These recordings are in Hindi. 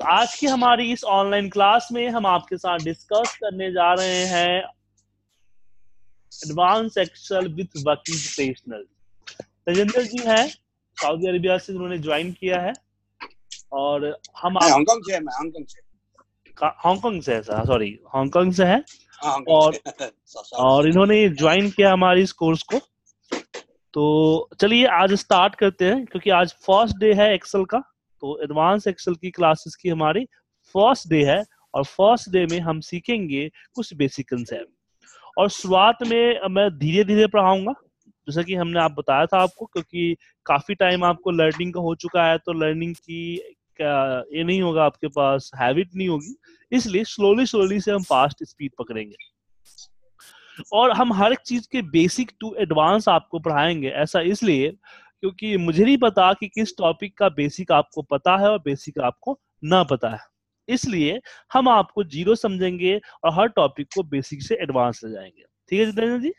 तो आज की हमारी इस ऑनलाइन क्लास में हम आपके साथ डिस्कस करने जा रहे हैं advance excel with working professional Tajinder ji हैं सऊदी अरेबिया से उन्होंने ज्वाइन किया है और हम हांगकांग से मैं हांगकांग से। हांगकांग से है सॉरी हांगकांग से है हाँ, और और इन्होंने ज्वाइन किया हमारे इस कोर्स को। तो चलिए आज स्टार्ट करते हैं क्योंकि आज फ़र्स्ट डे है एक्सेल का। तो एडवांस एक्सेल की क्लासेस की हमारी फ़र्स्ट डे है और फ़र्स्ट डे में हम सीखेंगे कुछ बेसिक कंसेप्ट और शुरुआत में मैं धीरे धीरे पढ़ाऊँगा, जैसा कि हमने आप बताया था आपको, क्योंकि काफ़ी टाइम आपको लर्निंग का हो चुका है तो लर्निंग की ये नहीं होगा आपके पास हैबिट नहीं होगी। इसलिए स्लोली स्लोली से हम फास्ट स्पीड पकड़ेंगे। और हम हर एक चीज़ के बेसिक टू एडवांस आपको पढ़ाएँगे, ऐसा इसलिए क्योंकि मुझे नहीं पता कि किस टॉपिक का बेसिक आपको पता है और बेसिक आपको ना पता है। इसलिए हम आपको ज़ीरो समझेंगे और हर टॉपिक को बेसिक से एडवांस ले जाएँगे। ठीक है जितेंद्र जी?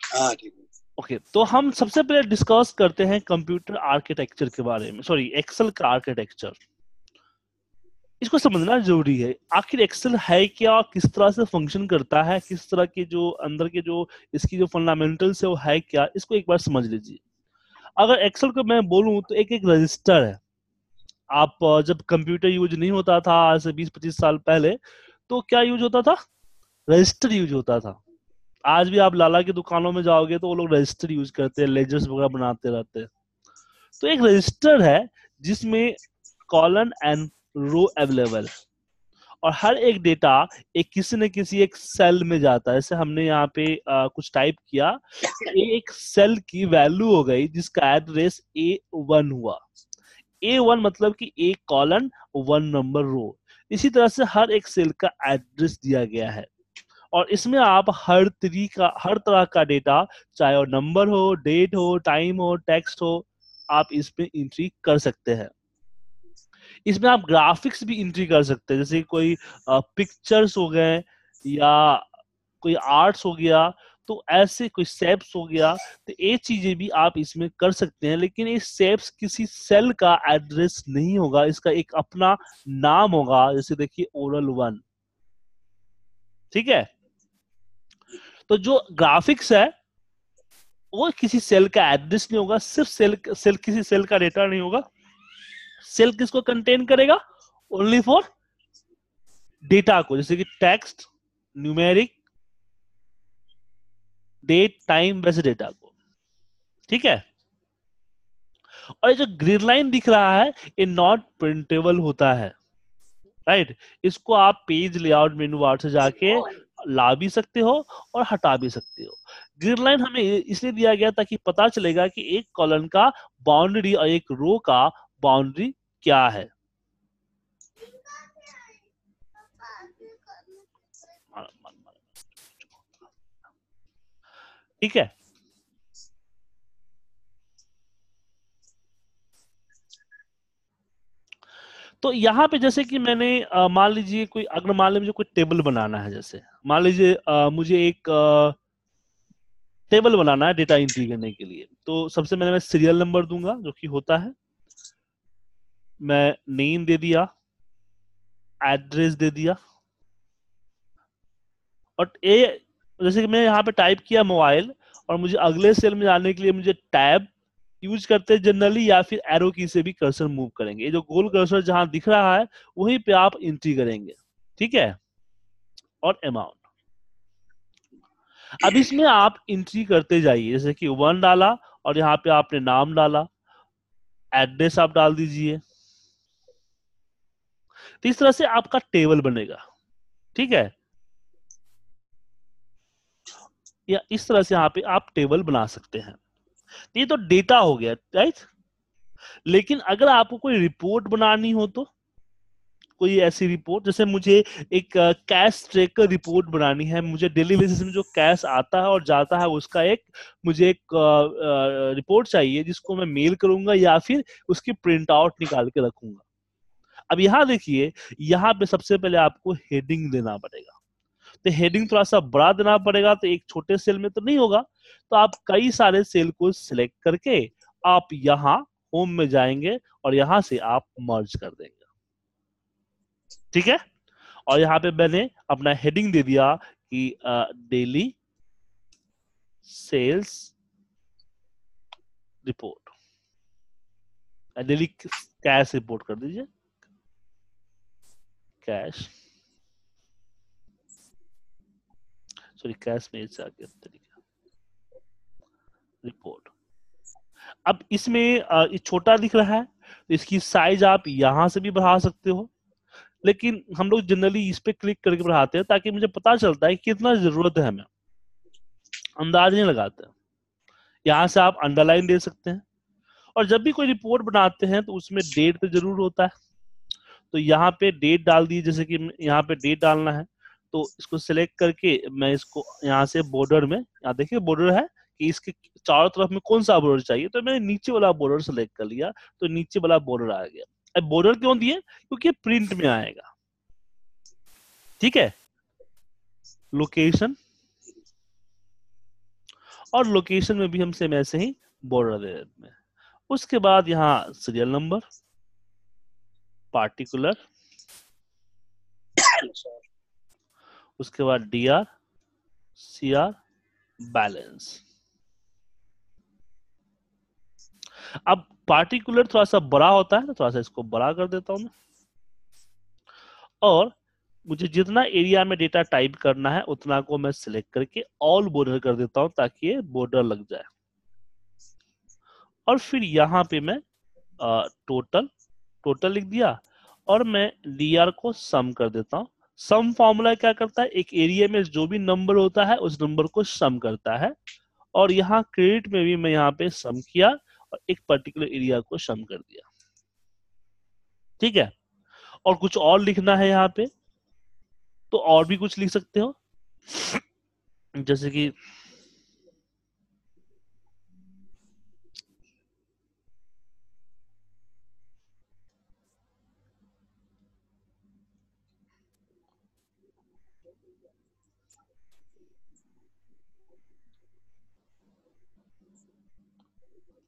हाँ ठीक है। ओके okay, तो हम सबसे पहले डिस्कस करते हैं कंप्यूटर आर्किटेक्चर के बारे में। सॉरी एक्सेल का आर्किटेक्चर इसको समझना ज़रूरी है। आखिर एक्सेल है क्या? किस तरह से फ़ंक्शन करता है? किस तरह के जो अंदर के जो इसकी जो फंडामेंटल्स है, वो है क्या? इसको एक बार समझ लीजिए। अगर एक्सेल को मैं बोलूँ तो एक एक रजिस्टर है। आप जब कंप्यूटर यूज़ नहीं होता था, आज से बीस पच्चीस साल पहले तो क्या यूज़ होता था? रजिस्टर यूज़ होता था। आज भी आप लाला की दुकानों में जाओगे तो वो लोग रजिस्टर यूज़ करते हैं लेजर्स वगैरह बनाते रहते हैं। तो एक रजिस्टर है, जिसमें कॉलन एंड रो अवेलेबल। और हर एक डेटा एक किसी न किसी एक सेल में जाता है। जैसे हमने यहाँ पे आ, कुछ टाइप किया एक सेल की वैल्यू हो गई जिसका एड्रेस ए वन हुआ। ए वन मतलब कि एक कॉलन वन नंबर रो इसी तरह से हर एक सेल का एड्रेस दिया गया है। और इसमें आप हर तरीका हर तरह का डेटा चाहे वो नंबर हो डेट हो टाइम हो टेक्स्ट हो आप इसमें एंट्री कर सकते हैं। इसमें आप ग्राफिक्स भी एंट्री कर सकते हैं। जैसे कोई पिक्चर्स हो गए या कोई आर्ट्स हो गया तो ऐसे कोई सेप्स हो गया तो ये चीज़ें भी आप इसमें कर सकते हैं। लेकिन ये सेप्स किसी सेल का एड्रेस नहीं होगा, इसका एक अपना नाम होगा, जैसे देखिए ओरल वन ठीक है? तो जो ग्राफिक्स है, वो किसी सेल का एड्रेस नहीं होगा, सिर्फ़ सेल सेल किसी सेल का डेटा नहीं होगा। सेल किसको कंटेन करेगा? ओनली फॉर डेटा को, जैसे कि टेक्स्ट न्यूमेरिक डेट टाइम वैसे डेटा को। ठीक है? और ये जो ग्रीन लाइन दिख रहा है, ये नॉट प्रिंटेबल होता है। Right right? इसको आप पेज लेआउट मेनू बार से जाके ला भी सकते हो और हटा भी सकते हो। ग्रीन लाइन हमें इसलिए दिया गया ताकि पता चलेगा कि एक कॉलन का बाउंड्री और एक रो का बाउंड्री क्या है? ठीक है। तो यहाँ पे जैसे कि मैंने मान लीजिए कोई अगर मान मुझे कोई टेबल बनाना है जैसे मान लीजिए मुझे एक आ, टेबल बनाना है डेटा एंट्री करने के लिए तो सबसे पहले मैं सीरियल नंबर दूँगा जो कि होता है मैं नेम दे दिया एड्रेस दे दिया। और ए जैसे कि मैं यहाँ पे टाइप किया मोबाइल और मुझे अगले सेल में जाने के लिए मुझे टैब यूज़ करते हैं जनरली या फिर एरो की से भी कर्सर मूव करेंगे। ये जो गोल कर्सर जहाँ दिख रहा है, वहीं पे आप एंट्री करेंगे। ठीक है? और अमाउंट अब इसमें आप एंट्री करते जाइए। जैसे कि वन डाला और यहाँ पे आपने नाम डाला। एड्रेस आप डाल दीजिए। तो इस तरह से आपका टेबल बनेगा, ठीक है? या इस तरह से यहाँ पे आप टेबल बना सकते हैं। तो ये तो डेटा हो गया, राइट? लेकिन अगर आपको कोई रिपोर्ट बनानी हो तो कोई ऐसी रिपोर्ट, जैसे मुझे एक कैश ट्रेकर रिपोर्ट बनानी है, मुझे डेली बेसिस में जो कैश आता है और जाता है, उसका एक, मुझे एक रिपोर्ट चाहिए, जिसको मैं मेल करूँगा या फिर उसकी प्रिंट आउट निकाल के रखूँगा। अब यहाँ देखिए, यहाँ पे सबसे पहले आपको हेडिंग देना पड़ेगा। तो हेडिंग थोड़ा सा बड़ा देना पड़ेगा तो एक छोटे सेल में तो नहीं होगा। तो आप कई सारे सेल को सिलेक्ट करके आप यहाँ होम में जाएँगे और यहाँ से आप मर्ज कर देंगे। ठीक है? और यहाँ पे मैंने अपना हेडिंग दे दिया कि daily sales report daily cash report कर दीजिए। कैश सॉरी कैश में से आगे तरीका रिपोर्ट अब इसमें छोटा दिख रहा है तो इसकी साइज़ आप यहाँ से भी बढ़ा सकते हो, लेकिन हम लोग जनरली इस पे क्लिक करके बढ़ाते हैं, ताकि मुझे पता चलता है कितना ज़रूरत है हमें। अंदाज नहीं लगाते। यहाँ से आप अंडरलाइन दे सकते हैं। और जब भी कोई रिपोर्ट बनाते हैं तो उसमें डेट तो ज़रूर होता है। तो यहाँ पे डेट डाल दी जैसे कि यहाँ पे डेट डालना है। तो इसको सिलेक्ट करके मैं इसको यहाँ से बॉर्डर में, यहाँ देखिए बॉर्डर है कि इसके चारों तरफ़ में कौन सा बॉर्डर चाहिए? तो मैंने नीचे वाला बॉर्डर सेलेक्ट कर लिया तो नीचे वाला बॉर्डर आ गया। अब बॉर्डर क्यों दिए? क्योंकि प्रिंट में आएगा। ठीक है? लोकेशन और लोकेशन में भी हम सेम ऐसे ही बॉर्डर दे देते हैं। उसके बाद यहाँ सीरियल नंबर पार्टिकुलर उसके बाद D R C R balance अब पार्टिकुलर थोड़ा सा बड़ा होता है ना, थोड़ा सा इसको बड़ा कर देता हूँ मैं। और मुझे जितना एरिया में डेटा टाइप करना है, उतना को मैं सिलेक्ट करके ऑल बॉर्डर कर देता हूँ, ताकि ये बॉर्डर लग जाए। और फिर यहाँ पे मैं टोटल टोटल लिख दिया और मैं डीआर को सम कर देता हूँ। सम फॉर्मूला क्या करता है? एक एरिया में जो भी नंबर होता है, उस नंबर को सम करता है। और यहाँ क्रेडिट में भी मैं यहाँ पे सम किया और एक पर्टिकुलर एरिया को सम कर दिया। ठीक है? और कुछ और लिखना है यहाँ पे। तो और भी कुछ लिख सकते हो। जैसे कि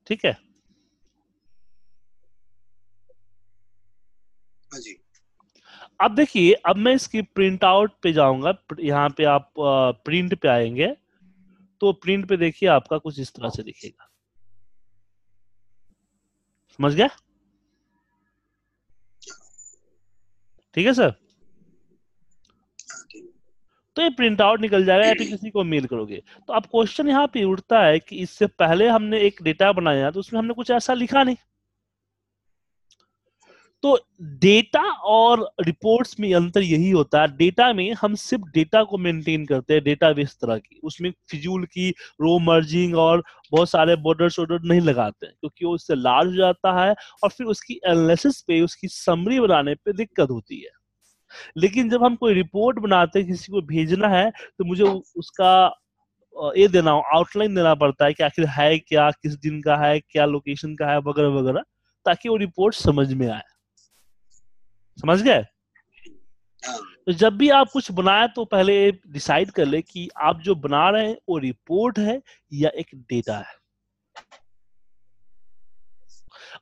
ठीक है। हाँ जी। अब देखिए अब मैं इसकी प्रिंट आउट पे जाऊँगा। यहाँ पे आप प्रिंट पे आएँगे तो प्रिंट पे देखिए आपका कुछ इस तरह से दिखेगा। समझ गया? ठीक है सर? तो ये प्रिंट आउट निकल जाएगा या फिर किसी को मेल करोगे। तो अब क्वेश्चन यहाँ पे उठता है कि इससे पहले हमने एक डेटा बनाया तो उसमें हमने कुछ ऐसा लिखा नहीं। तो डेटा और रिपोर्ट्स में अंतर यही होता है डेटा में हम सिर्फ़ डेटा को मेंटेन करते हैं डेटा बेस तरह की। उसमें फिजूल की रो मर्जिंग और बहुत सारे बॉर्डर शोर्डर नहीं लगाते हैं, क्योंकि वो उससे लार्ज हो जाता है और फिर उसकी एनालिसिस पे, उसकी समरी बनाने पे दिक्कत होती है। लेकिन जब हम कोई रिपोर्ट बनाते हैं किसी को भेजना है तो मुझे उसका ये देना आउटलाइन देना पड़ता है कि आखिर है क्या किस दिन का है क्या लोकेशन का है वगैरह वगैरह ताकि वो रिपोर्ट समझ में आए। समझ गए? हाँ। तो जब भी आप कुछ बनाए तो पहले डिसाइड कर ले कि आप जो बना रहे हैं वो रिपोर्ट है या एक डेटा है।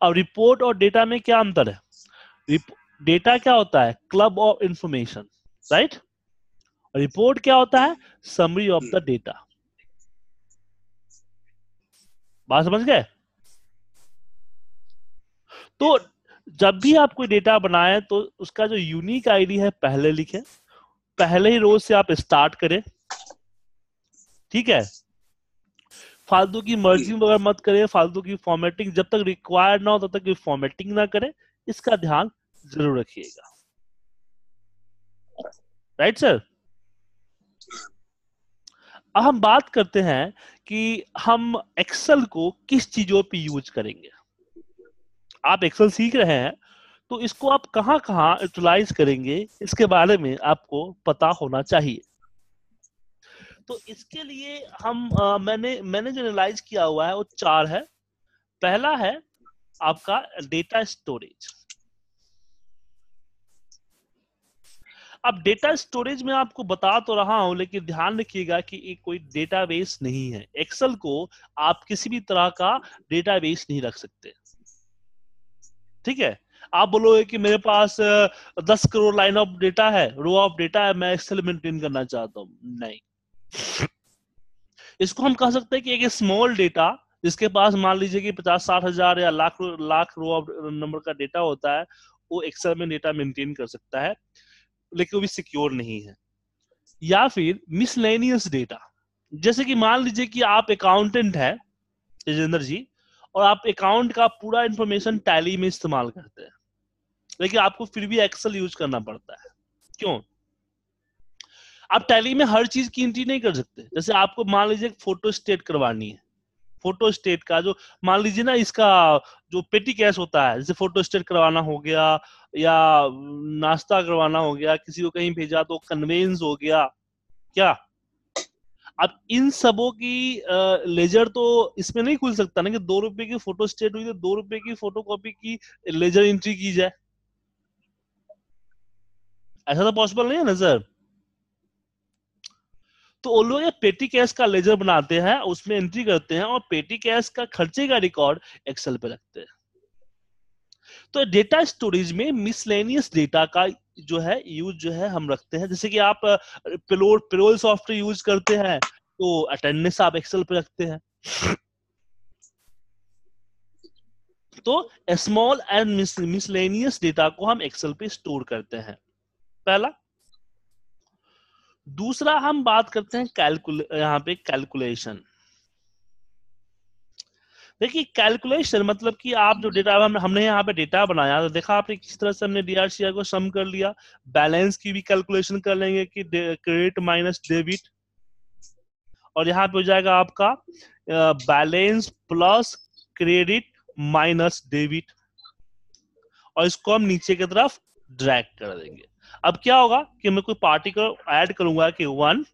अब रिपोर्ट और डेटा में क्या अंतर है? डेटा क्या होता है? Club of information, right? Report क्या होता है? Summary of the data. बात समझ गए? तो जब भी आप कोई डेटा बनाए तो उसका जो यूनिक आईडी है, पहले लिखे। पहले ही रोज से आप स्टार्ट करें। ठीक है? फालतू की मर्जिंग वगैरह मत करें, फालतू की फॉर्मेटिंग जब तक रिक्वायर्ड ना हो, तब तक फॉर्मेटिंग ना करें। इसका ध्यान ज़रूर रखिएगा। राइट सर अब हम बात करते हैं कि हम एक्सेल को किस चीज़ों पे यूज़ करेंगे। आप एक्सेल सीख रहे हैं तो इसको आप कहाँ कहाँ यूटिलाइज करेंगे इसके बारे में आपको पता होना चाहिए। तो इसके लिए हम आ, मैंने मैंने जो एनालाइज किया हुआ है वो चार है। पहला है आपका डेटा स्टोरेज अब डेटा स्टोरेज में आपको बता तो रहा हूँ, लेकिन ध्यान रखिएगा कि ये कोई डेटाबेस नहीं है। एक्सेल को आप किसी भी तरह का डेटाबेस नहीं रख सकते। ठीक है? आप बोलोगे कि मेरे पास दस करोड़ लाइन ऑफ़ डेटा है रो ऑफ़ डेटा है, मैं एक्सेल मेंटेन करना चाहता हूँ। नहीं। इसको हम कह सकते हैं कि एक स्मॉल डेटा जिसके पास मान लीजिए कि पचास साठ हज़ार या lakh lakh row of number का डेटा होता है, वो एक्सेल में डेटा मेंटेन कर सकता है। लेकिन वो भी सिक्योर नहीं है। या फिर मिसलेनियस डेटा जैसे कि मान लीजिए कि आप अकाउंटेंट है तेजेंद्र जी, और आप अकाउंट का पूरा इंफॉर्मेशन टैली में इस्तेमाल करते हैं। लेकिन आपको फिर भी एक्सेल यूज़ करना पड़ता है। क्यों? आप टैली में हर चीज़ की एंट्री नहीं कर सकते। जैसे आपको मान लीजिए फ़ोटो स्टेट करवानी है। फ़ोटो स्टेट का, जो मान लीजिए ना इसका जो पेटी कैश होता है, जैसे फ़ोटो स्टेट करवाना हो गया या नाश्ता करवाना हो गया, किसी को कहीं भेजा तो कन्वेंस हो गया, क्या? अब इन सबों की लेजर तो इसमें नहीं खुल सकता ना कि दो रुपए की फ़ोटो स्टेट हुई तो दो रुपए की फ़ोटो कॉपी की लेजर एंट्री की जाए। ऐसा तो पॉसिबल नहीं है ना सर तो वो लोग पेटी कैश का लेजर बनाते हैं, उसमें एंट्री करते हैं और पेटी कैश का खर्चे का रिकॉर्ड एक्सेल पे रखते हैं। तो डेटा स्टोरेज में मिसलेनियस डेटा का जो है यूज़ जो है हम रखते हैं। जैसे कि आप पेरोल पेरोल सॉफ्टवेयर यूज़ करते हैं तो अटेंडेंस आप एक्सेल पे रखते हैं। तो स्मॉल एंड मिसलेनियस डेटा को हम एक्सेल पे स्टोर करते हैं। पहला दूसरा हम बात करते हैं कैलकुल यहाँ पे कैलकुलेशन देखिए कैलकुलेशन मतलब कि आप जो डेटा हम, हमने यहाँ पे डेटा बनाया तो देखा आपने किस तरह से हमने डीआरसीआर को सम कर लिया बैलेंस की भी कैलकुलेशन कर लेंगे कि क्रेडिट माइनस डेबिट और यहाँ पे हो जाएगा आपका balance plus credit minus debit और इसको हम नीचे की तरफ़ ड्रैग कर देंगे। अब क्या होगा कि मैं कोई पार्टिकल ऐड करूँगा कि वन,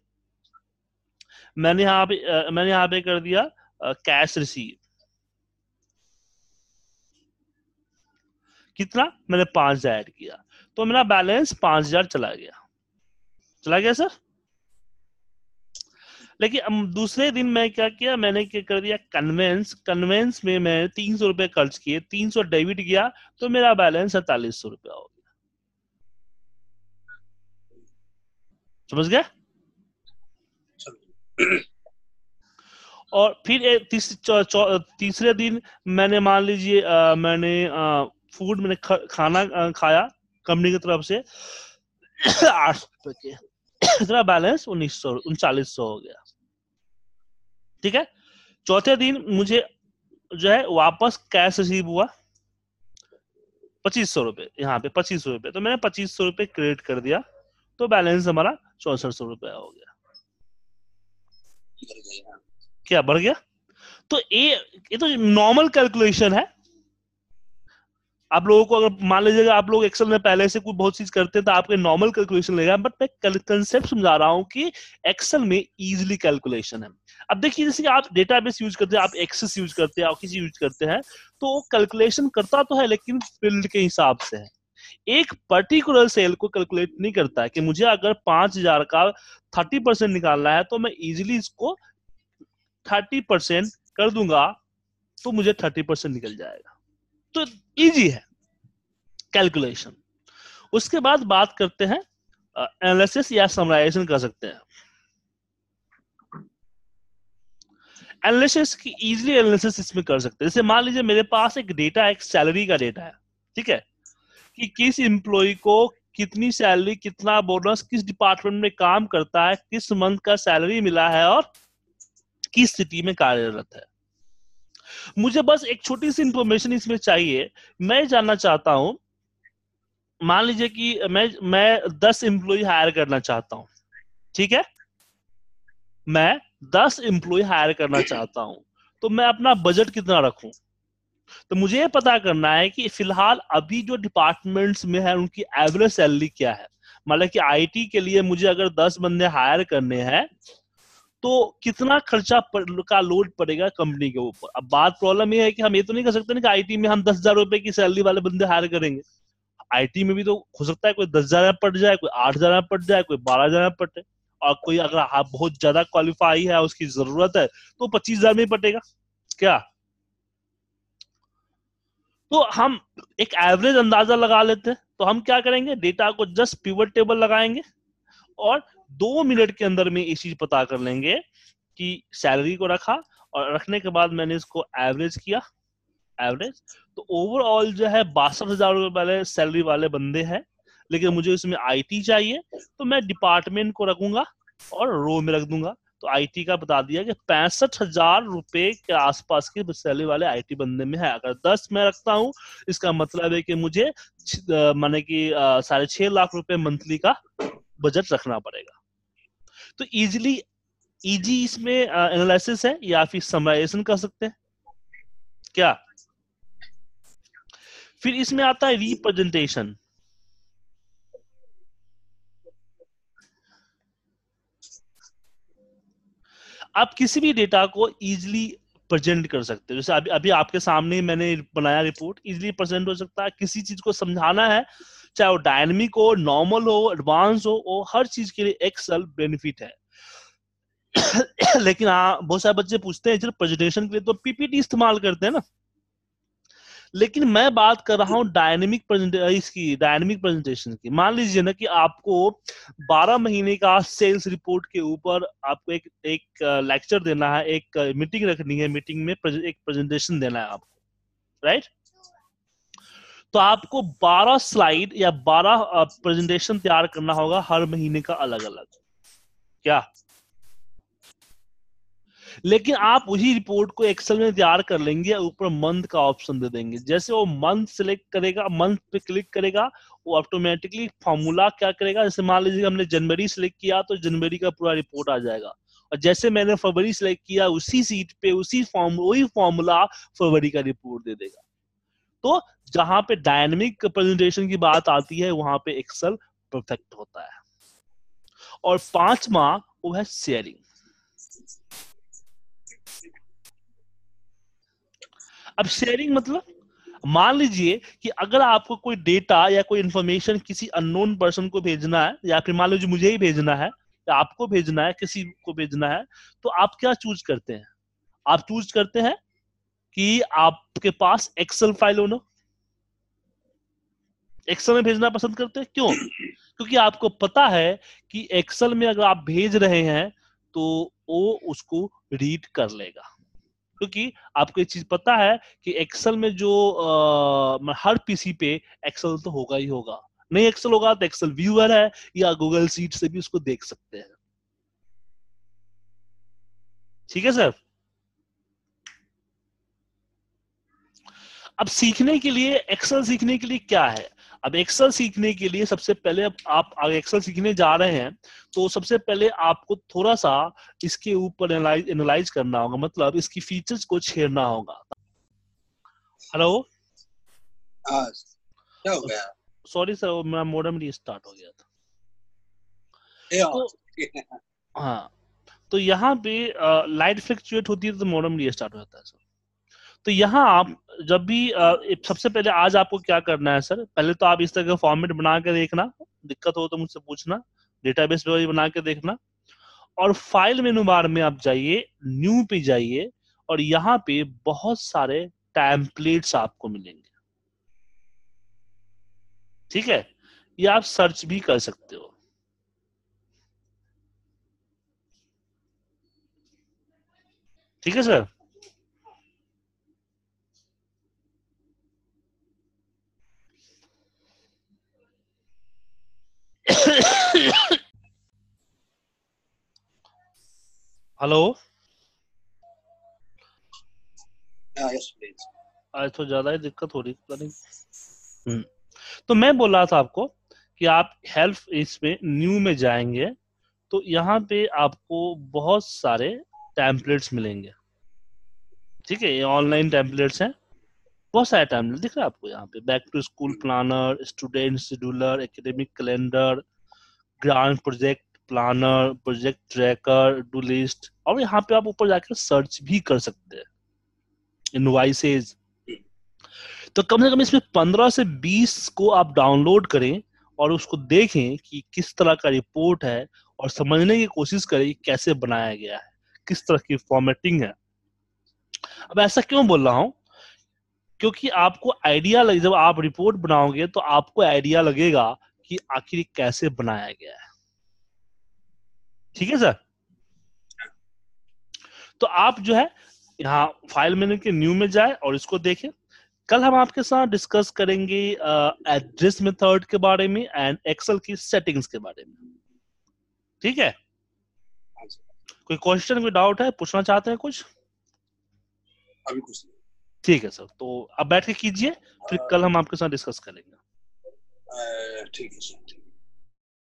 मैंने यहाँ पे मैंने यहाँ पे कर दिया कैश रिसीव। कितना? मैंने पाँच हज़ार ऐड किया। तो मेरा बैलेंस पाँच हज़ार चला गया। चला गया सर? लेकिन दूसरे दिन मैं क्या किया? मैंने क्या कर दिया? कन्वेंस कन्वेंस में मैं तीन सौ रुपए खर्च किए। तीन सौ डेबिट गया तो मेरा बैलेंस सैतालीस सौ रुपया हो गया। समझ गया और फिर तीस, तीसरे दिन मैंने मान लीजिए मैंने फ़ूड मैंने ख, खाना आ, खाया कंपनी की तरफ़ से। आठ रुपए के इतना बैलेंस उन्नीस सौ उनचालीस सौ हो गया। ठीक है? चौथे दिन मुझे जो है वापस कैश रिसीव हुआ। पच्चीस सौ रुपए यहाँ पे पच्चीस सौ रुपए तो मैंने पच्चीस सौ रुपए क्रेडिट कर दिया। तो बैलेंस हमारा चौसठ सौ रुपया हो गया। क्या बढ़ गया? तो ये ये तो नॉर्मल कैलकुलेशन है। आप लोगों को अगर मान लीजिएगा आप लोग एक्सेल में पहले से कोई बहुत चीज़ करते हैं तो आपके नॉर्मल कैलकुलेशन लेगा बट मैं कंसेप्ट समझा रहा हूँ कि एक्सेल में इजीली कैलकुलेशन है। अब देखिए जैसे कि आप डेटाबेस यूज़ करते हैं आप एक्सेस यूज़ करते हैं आप किसी यूज़ करते हैं तो कैलकुलेशन करता तो है लेकिन फ़ील्ड के हिसाब से है। एक पर्टिकुलर सेल को कैलकुलेट नहीं करता है कि मुझे अगर पाँच हज़ार का थर्टी परसेंट निकालना है तो मैं इजिली इसको थर्टी परसेंट कर दूँगा तो मुझे थर्टी परसेंट निकल जाएगा। तो इजी है कैलकुलेशन उसके बाद बात करते हैं एनालिसिस या समराइजेशन कर सकते हैं। एनालिसिस की इजीली एनालिसिस इसमें कर सकते हैं। जैसे मान लीजिए मेरे पास एक डेटा एक सैलरी का डेटा है, ठीक है? कि किस एम्प्लॉय को कितनी सैलरी कितना बोनस किस डिपार्टमेंट में काम करता है, किस मंथ का सैलरी मिला है और किस सिटी में कार्यरत है। मुझे बस एक छोटी सी इंफॉर्मेशन इसमें चाहिए। मैं जानना चाहता हूँ, मान लीजिए कि मैं मैं दस एम्प्लॉय हायर करना चाहता हूँ, ठीक है? मैं दस एम्प्लॉय हायर करना चाहता हूँ तो मैं अपना बजट कितना रखूँ? तो मुझे पता करना है कि फ़िलहाल अभी जो डिपार्टमेंट्स में है उनकी एवरेज सैलरी क्या है? मतलब कि आईटी के लिए मुझे अगर दस बंदे हायर करने हैं तो कितना खर्चा पर, का लोड पड़ेगा कंपनी के ऊपर? अब बात प्रॉब्लम ये है कि हम ये तो नहीं कर सकते ना कि आईटी में हम दस हज़ार रुपए की सैलरी वाले बंदे हायर करेंगे। आईटी में भी तो हो सकता है कोई दस हज़ार पड़ जाए कोई आठ हज़ार पड़ जाए कोई बारह हज़ार पटे और कोई अगर आप बहुत ज़्यादा क्वालिफाई है उसकी ज़रूरत है तो पच्चीस हज़ार में ही पटेगा क्या? तो हम एक एवरेज अंदाज़ा लगा लेते हैं। तो हम क्या करेंगे? डेटा को जस्ट पिवट टेबल लगाएँगे और दो मिनट के अंदर में ये चीज़ पता कर लेंगे कि सैलरी को रखा और रखने के बाद मैंने इसको एवरेज किया। एवरेज तो ओवरऑल जो है, बासठ हज़ार रुपए वाले सैलरी वाले बंदे हैं, लेकिन मुझे इसमें आईटी चाहिए तो मैं डिपार्टमेंट को रखूँगा और रो में रख दूँगा। तो आईटी का बता दिया कि पैंसठ हज़ार रुपए के आसपास के सैलरी वाले आईटी बंदे में है। अगर दस मैं रखता हूँ, इसका मतलब है कि मुझे माने कि साढ़े छह लाख रुपए मंथली का बजट रखना पड़ेगा। तो इजिली इजी इसमें एनालिसिस है या फिर समराइजेशन कर सकते हैं? क्या? फिर इसमें आता है रिप्रेजेंटेशन आप किसी भी डेटा को इजिली प्रेजेंट कर सकते हो। जैसे अभी अभी आपके सामने मैंने बनाया रिपोर्ट इजिली प्रेजेंट हो सकता है। किसी चीज़ को समझाना है, चाहे वो डायनेमिक हो नॉर्मल हो एडवांस हो, वो हर चीज़ के लिए एक्सेल बेनिफिट है। लेकिन हाँ बहुत सारे बच्चे पूछते हैं प्रेजेंटेशन के लिए तो पीपीटी इस्तेमाल करते हैं ना? लेकिन मैं बात कर रहा हूँ डायनेमिक इसकी डायनेमिक प्रेजेंटेशन की। मान लीजिए ना कि आपको 12 महीने का सेल्स रिपोर्ट के ऊपर आपको एक एक लेक्चर देना है एक मीटिंग रखनी है मीटिंग में एक प्रेजेंटेशन देना है आपको राइट तो आपको 12 स्लाइड या 12 प्रेजेंटेशन तैयार करना होगा हर महीने का अलग अलग क्या? लेकिन आप उसी रिपोर्ट को एक्सेल में तैयार कर लेंगे ऊपर मंथ का ऑप्शन दे देंगे। जैसे वो मंथ सिलेक्ट करेगा मंथ पे क्लिक करेगा, वो ऑटोमेटिकली फॉर्मूला क्या करेगा? जैसे मान लीजिए हमने जनवरी सिलेक्ट किया तो जनवरी का पूरा रिपोर्ट आ जाएगा। और जैसे मैंने फरवरी सिलेक्ट किया, उसी सीट पे, उसी फॉर्म वही फॉर्मूला फरवरी का रिपोर्ट दे देगा। तो जहाँ पे डायनेमिक प्रेजेंटेशन की बात आती है, वहाँ पे एक्सेल परफेक्ट होता है। और पांचवा वो है शेयरिंग अब शेयरिंग मतलब? मान लीजिए कि अगर आपको कोई डेटा या कोई इंफॉर्मेशन किसी अननोन पर्सन को भेजना है, या फिर मान लीजिए मुझे ही भेजना है, या आपको भेजना है, किसी को भेजना है तो आप क्या चूज़ करते हैं? आप चूज़ करते हैं कि आपके पास एक्सेल फ़ाइल होना। एक्सेल में भेजना पसंद करते हैं? क्यों? क्योंकि आपको पता है कि एक्सेल में अगर आप भेज रहे हैं तो वो उसको रीड कर लेगा। क्योंकि आपको एक चीज़ पता है कि एक्सेल में जो आ, हर पीसी पे एक्सेल तो होगा ही होगा। नहीं एक्सेल होगा तो एक्सेल व्यूअर है या गूगल सीट से भी उसको देख सकते हैं। ठीक है सर? अब सीखने के लिए एक्सेल सीखने के लिए क्या है? अब एक्सेल सीखने के लिए सबसे पहले आप एक्सेल सीखने जा रहे हैं तो सबसे पहले आपको थोड़ा सा इसके ऊपर एनालाइज करना होगा मतलब इसकी फीचर्स को छेड़ना होगा। हेलो हाँ, क्या हो गया? सॉरी सर मेरा मोडम रीस्टार्ट हो गया था। तो हाँ तो यहाँ पे लाइट फ्लक्चुएट होती है तो मोडम रीस्टार्ट हो जाता है सर तो यहाँ आप जब भी सबसे पहले आज आपको क्या करना है सर? पहले तो आप इस तरह का फॉर्मेट बना के देखना। दिक्कत हो तो मुझसे पूछना। डेटाबेस बना के देखना। और फ़ाइल मेनू बार में आप जाइए न्यू पे जाइए और यहाँ पे बहुत सारे टैम्पलेट्स आपको मिलेंगे। ठीक है? ये आप सर्च भी कर सकते हो। ठीक है सर? हेलो। आज तो ज़्यादा ही दिक्कत हो रही नहीं। हम्म। तो मैं बोल रहा था आपको कि आप हेल्प इसमें न्यू में जाएँगे तो यहाँ पे आपको बहुत सारे टेम्पलेट्स मिलेंगे। ठीक है ये ऑनलाइन टेम्पलेट्स हैं। बहुत सारे टेम्पलेट दिख रहा है आपको यहाँ पे back to school planner student scheduler academic calendar grand project planner project tracker do list और यहाँ पे आप ऊपर जाकर सर्च भी कर सकते हैं। इनवाइसेज तो कम से कम इसमें पंद्रह से बीस को आप डाउनलोड करें और उसको देखें कि किस तरह का रिपोर्ट है और समझने की कोशिश करें कैसे बनाया गया है, किस तरह की फॉर्मेटिंग है। अब ऐसा क्यों बोल रहा हूँ? क्योंकि आपको आइडिया लगे जब आप रिपोर्ट बनाओगे तो आपको आइडिया लगेगा कि आखिर कैसे बनाया गया है। ठीक है सर तो आप जो है यहाँ फ़ाइल मेन्यू के न्यू में जाए और इसको देखें। कल हम आपके साथ डिस्कस करेंगे एड्रेस मेथड के बारे में एंड एक्सेल की सेटिंग्स के बारे में। ठीक है? हाँ कोई क्वेश्चन कोई डाउट है? पूछना चाहते हैं कुछ? अभी कुछ नहीं। ठीक है सर तो आप बैठ के कीजिए फिर कल हम आपके साथ डिस्कस करेंगे। ठीक है सर